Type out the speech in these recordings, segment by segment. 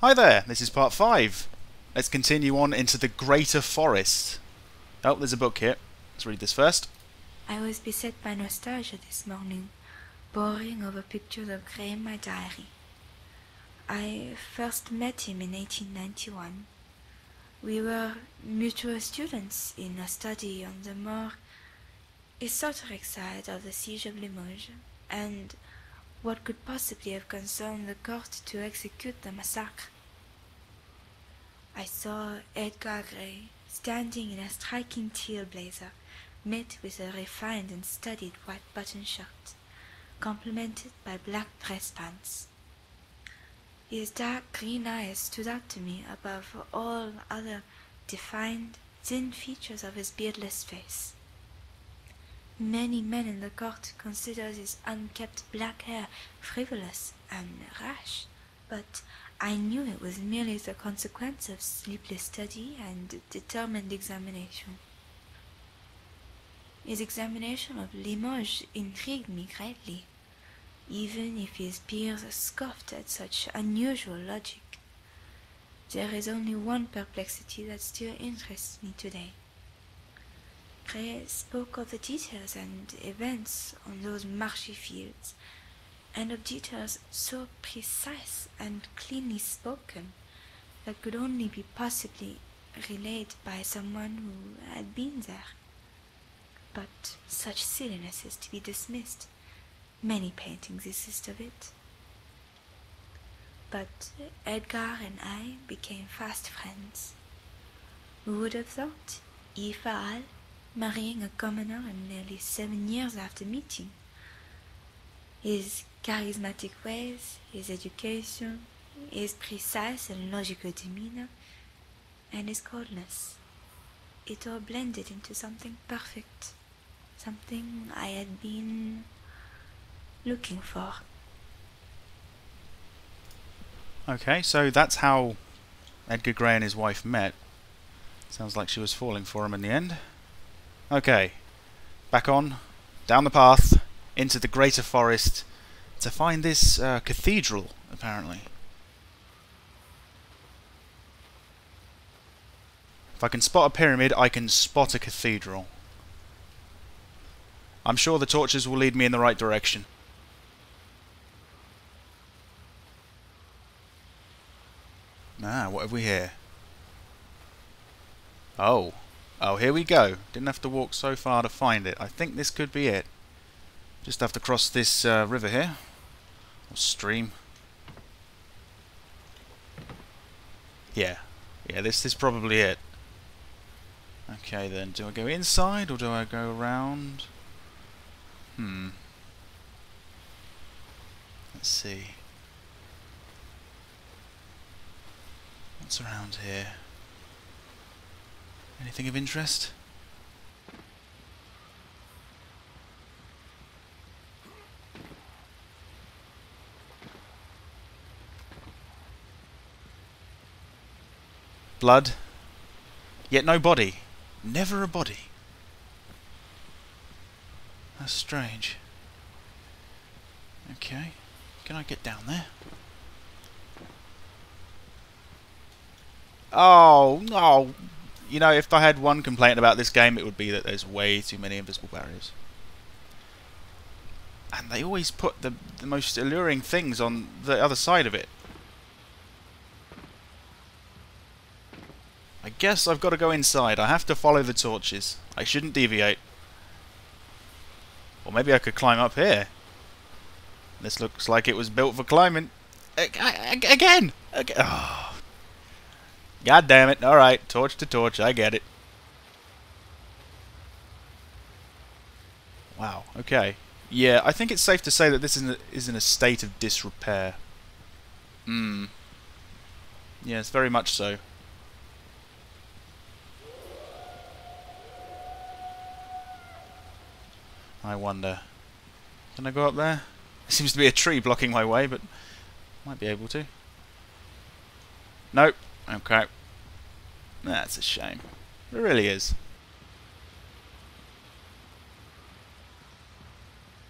Hi there, this is part 5. Let's continue on into the Greater Forest. Oh, there's a book here. Let's read this first. I was beset by nostalgia this morning, poring over pictures of Gray in my diary. I first met him in 1891. We were mutual students in a study on the more esoteric side of the siege of Limoges, and what could possibly have concerned the court to execute the massacre. I saw Edgar Gray standing in a striking teal blazer, met with a refined and studied white button shirt, complemented by black dress pants. His dark green eyes stood out to me above all other defined, thin features of his beardless face. Many men in the court considered his unkempt black hair frivolous and rash, but I knew it was merely the consequence of sleepless study and determined examination. His examination of Limoges intrigued me greatly, even if his peers scoffed at such unusual logic. There is only one perplexity that still interests me today. Gray spoke of the details and events on those marshy fields, and of details so precise and cleanly spoken that could only be possibly relayed by someone who had been there. But such silliness is to be dismissed. Many paintings exist of it. But Edgar and I became fast friends. Who would have thought? Eve Farrell marrying a commoner and nearly seven years after meeting. His charismatic ways, his education, his precise and logical demeanor, and his coldness. It all blended into something perfect, something I had been looking for. Okay, so that's how Edgar Gray and his wife met. Sounds like she was falling for him in the end. Okay, back on, down the path, into the greater forest, to find this uh, cathedral, apparently. If I can spot a pyramid, I can spot a cathedral. I'm sure the torches will lead me in the right direction. Ah, what have we here? Oh. Oh, here we go. Didn't have to walk so far to find it. I think this could be it. Just have to cross this uh, river here. Or stream. Yeah. Yeah, this is probably it. Okay then, do I go inside or do I go around? Hmm. Let's see. What's around here? Anything of interest? Blood. Yet no body. Never a body. That's strange. Okay. Can I get down there? Oh, no. You know, if I had one complaint about this game, it would be that there's way too many invisible barriers. And they always put the, the most alluring things on the other side of it. I guess I've got to go inside. I have to follow the torches. I shouldn't deviate. Or maybe I could climb up here. This looks like it was built for climbing. Again! Again! Oh. God damn it. Alright, torch to torch. I get it. Wow, okay. Yeah, I think it's safe to say that this is in a, is in a state of disrepair. Hmm. Yes, very much so. I wonder. Can I go up there? There seems to be a tree blocking my way, but might be able to. Nope. Okay. That's a shame. It really is.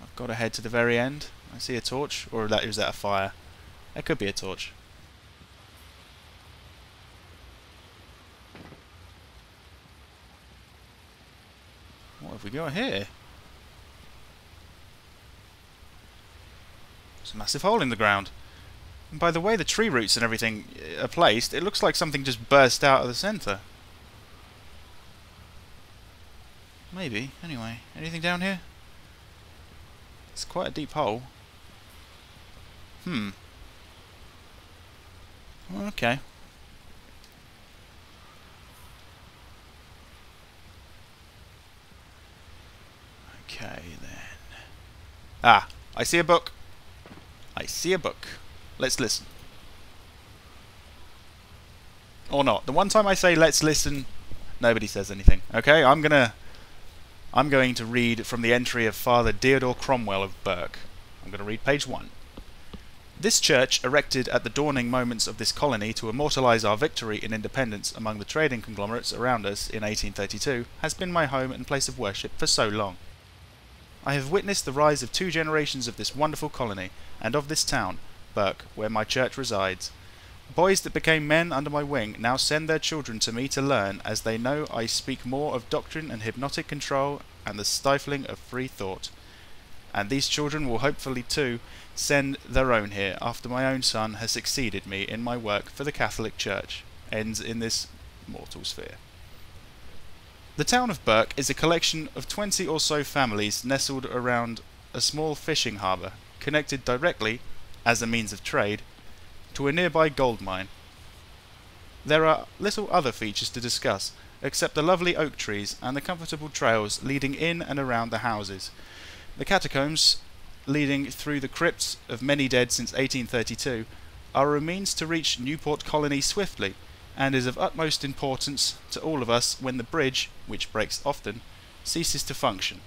I've got to head to the very end. I see a torch, or that is that a fire? That could be a torch. What have we got here? There's a massive hole in the ground. And by the way the tree roots and everything are placed, it looks like something just burst out of the centre. Maybe. Anyway, anything down here? It's quite a deep hole. Hmm. Okay. Okay then. Ah, I see a book. I see a book. Let's listen. Or not. The one time I say let's listen, nobody says anything. Okay, I'm gonna I'm going to read from the entry of Father Theodore Cromwell of Burke. I'm going to read page 1. This church, erected at the dawning moments of this colony to immortalize our victory in independence among the trading conglomerates around us in 1832, has been my home and place of worship for so long. I have witnessed the rise of two generations of this wonderful colony, and of this town, Burke, where my church resides. Boys that became men under my wing now send their children to me to learn, as they know I speak more of doctrine and hypnotic control and the stifling of free thought. And these children will hopefully too send their own here after my own son has succeeded me in my work for the Catholic Church. Ends in this mortal sphere. The town of Burke is a collection of twenty or so families nestled around a small fishing harbour, connected directly, as a means of trade, to a nearby gold mine. There are little other features to discuss, except the lovely oak trees and the comfortable trails leading in and around the houses. The catacombs, leading through the crypts of many dead since 1832, are a means to reach Newport Colony swiftly, and is of utmost importance to all of us when the bridge, which breaks often, ceases to function.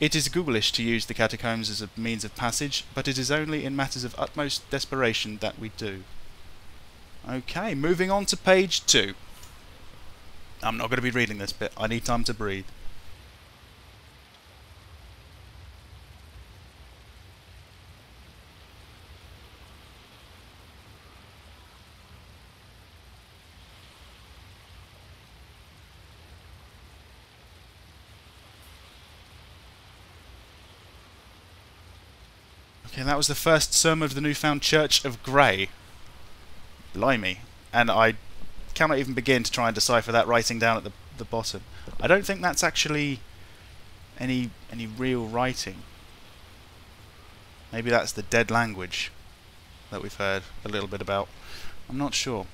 It is ghoulish to use the catacombs as a means of passage, but it is only in matters of utmost desperation that we do. Okay, moving on to page two. I'm not going to be reading this bit. I need time to breathe. Okay, that was the first sermon of the newfound Church of Gray. Blimey. And I cannot even begin to try and decipher that writing down at the, the bottom. I don't think that's actually any any real writing. Maybe that's the dead language that we've heard a little bit about. I'm not sure.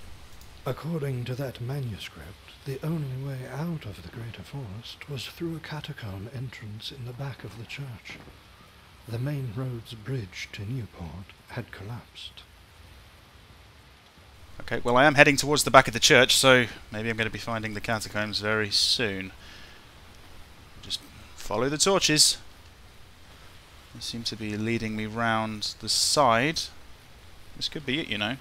According to that manuscript, the only way out of the greater forest was through a catacomb entrance in the back of the church. The main road's bridge to Newport had collapsed. Okay, well I am heading towards the back of the church, so maybe I'm going to be finding the catacombs very soon. Just follow the torches. They seem to be leading me round the side. This could be it, you know.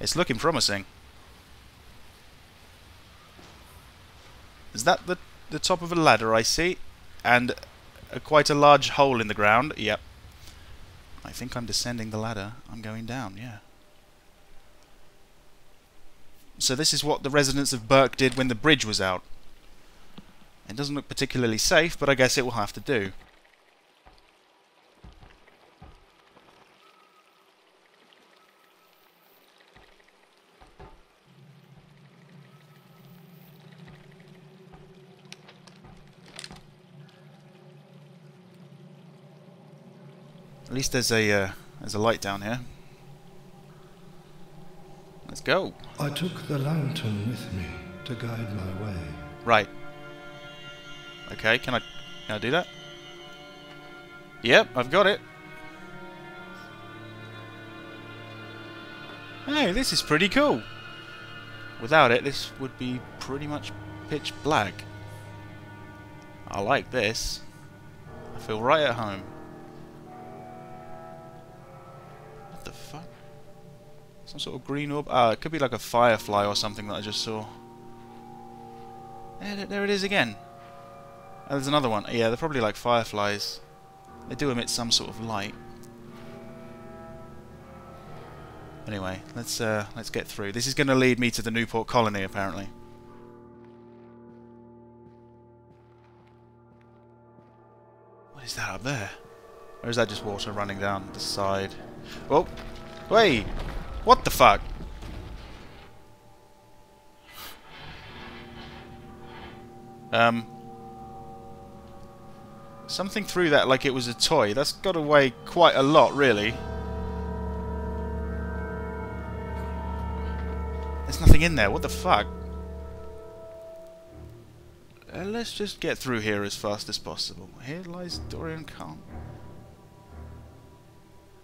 It's looking promising. Is that the the top of a ladder I see? And a, quite a large hole in the ground? Yep. I think I'm descending the ladder. I'm going down, yeah. So this is what the residents of Burke did when the bridge was out. It doesn't look particularly safe, but I guess it will have to do. At least there's a uh, there's a light down here. Let's go. I took the lantern with me to guide my way. Right. Okay, can I can I do that? Yep, I've got it. Hey, this is pretty cool. Without it, this would be pretty much pitch black. I like this. I feel right at home. Some sort of green orb. Ah, it could be like a firefly or something that I just saw. Eh, there, there it is again. Oh, there's another one. Yeah, they're probably like fireflies. They do emit some sort of light. Anyway, let's uh, let's get through. This is going to lead me to the Newport Colony, apparently. What is that up there? Or is that just water running down the side? Oh! Wait! What the fuck? Um... Something threw that like it was a toy. That's got away quite a lot, really. There's nothing in there. What the fuck? Uh, let's just get through here as fast as possible. Here lies Dorian Calm.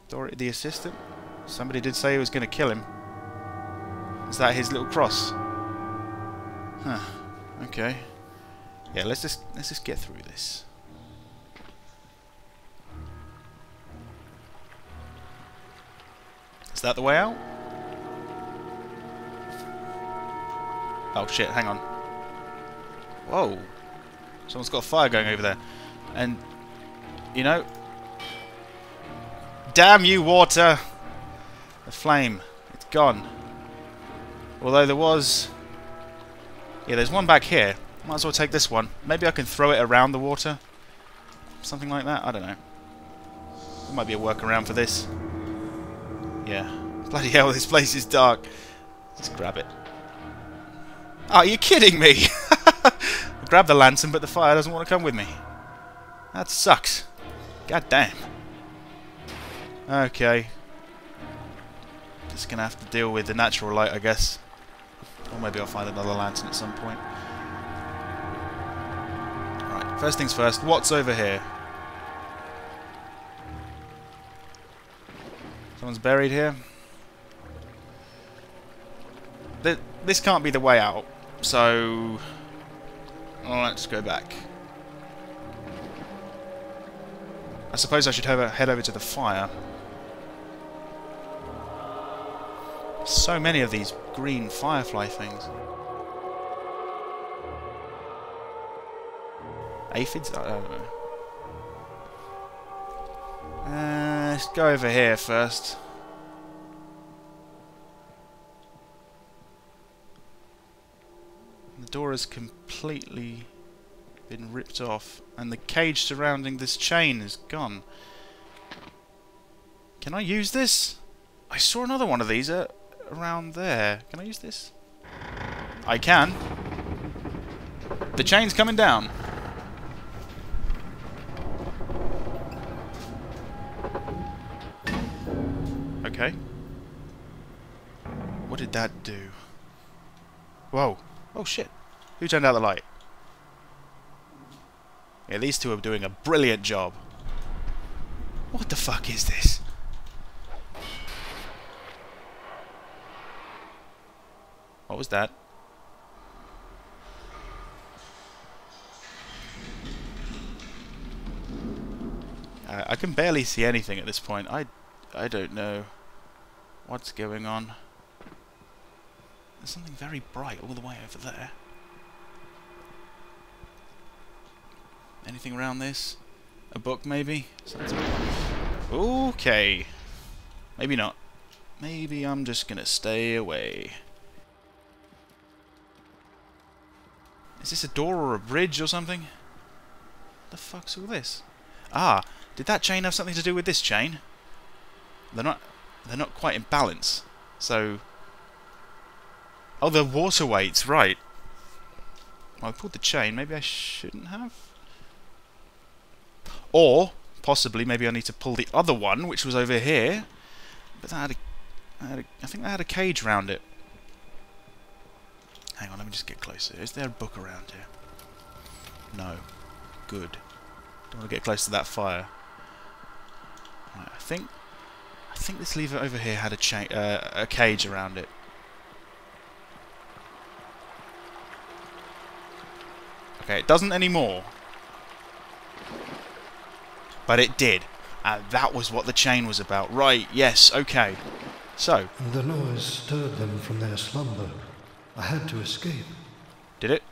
Dor the assistant? Somebody did say he was going to kill him. Is that his little cross? Huh. Okay. Yeah, let's just let's just get through this. Is that the way out? Oh shit, hang on. Whoa. Someone's got a fire going over there. And, you know... Damn you, water! The flame. It's gone. Although there was... Yeah, there's one back here. Might as well take this one. Maybe I can throw it around the water. Something like that. I don't know. There might be a workaround for this. Yeah. Bloody hell, this place is dark. Let's grab it. Are you kidding me? grab the lantern, but the fire doesn't want to come with me. That sucks. God damn. Okay. Just gonna have to deal with the natural light, I guess. Or maybe I'll find another lantern at some point. Right, first things first, what's over here? Someone's buried here. This can't be the way out, so let's go back. I suppose I should head over to the fire. So many of these green firefly things. Aphids? I don't know. Uh, let's go over here first. The door has completely been ripped off and the cage surrounding this chain is gone. Can I use this? I saw another one of these around there. Can I use this? I can. The chain's coming down. Okay. What did that do? Whoa. Oh shit. Who turned out the light? Yeah, these two are doing a brilliant job. What the fuck is this? What was that? I can barely see anything at this point. I, I don't know what's going on. There's something very bright all the way over there. Anything around this? A book, maybe? Okay. Maybe not. Maybe I'm just gonna stay away. Is this a door or a bridge or something? The fuck's all this? Ah, did that chain have something to do with this chain? They're not they're not quite in balance. So Oh, they're water weights, right. Well, I pulled the chain. Maybe I shouldn't have. Or, possibly, maybe I need to pull the other one, which was over here. But that had a, had a, I think that had a cage around it. Hang on, let me just get closer. Is there a book around here? No. Good. Don't want to get close to that fire. Right, I think I think this lever over here had a, uh, a cage around it. Okay, it doesn't anymore. But it did. And that was what the chain was about. Right, yes, okay. So. The noise stirred them from their slumber. I had to escape. Did it?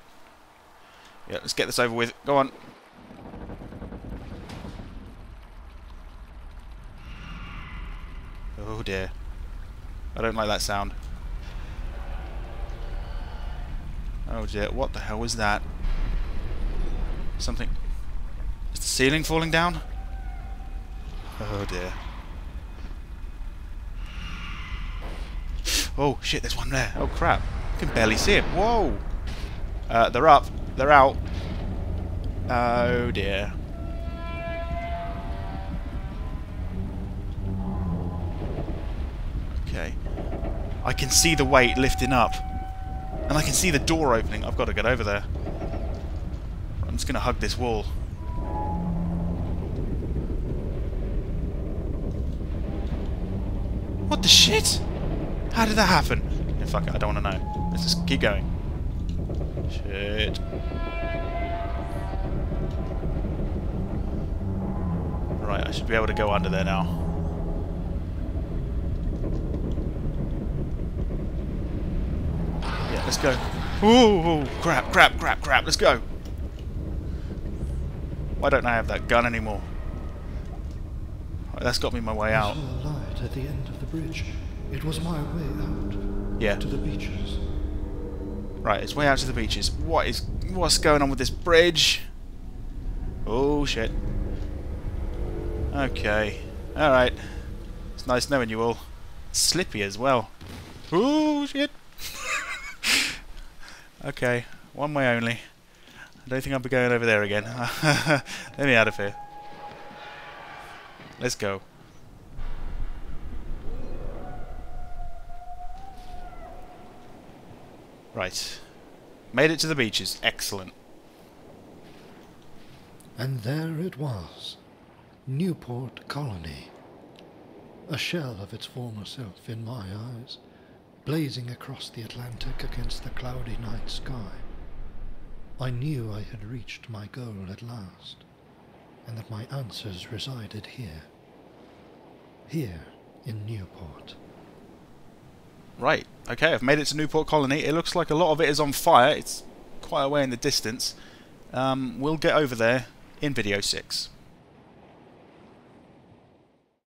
Yeah, let's get this over with. Go on. Oh dear. I don't like that sound. Oh dear, what the hell was that? Something... Is the ceiling falling down? Oh dear. Oh shit, there's one there. Oh crap. Can barely see it. Whoa! Uh, they're up. They're out. Oh dear. Okay. I can see the weight lifting up. And I can see the door opening. I've got to get over there. I'm just going to hug this wall. What the shit? How did that happen? Yeah, fuck it, I don't want to know. Let's just keep going. Shit. Right, I should be able to go under there now. Yeah, let's go. Ooh, crap, crap, crap, crap, let's go. Why don't I have that gun anymore? That's got me my way out. a light at the end of the bridge. It was my way out Yeah. to the beaches. Right, it's way out to the beaches. What is what's going on with this bridge? Oh shit. Okay. Alright. It's nice knowing you all. Slippy as well. Oh shit. okay, one way only. I don't think I'll be going over there again. Let me out of here. Let's go. Right. Made it to the beaches. Excellent. And there it was, Newport Colony. A shell of its former self in my eyes, blazing across the Atlantic against the cloudy night sky. I knew I had reached my goal at last, and that my answers resided here. Here in Newport. Right. Okay, I've made it to Newport Colony. It looks like a lot of it is on fire. It's quite away in the distance. Um, we'll get over there in video 6.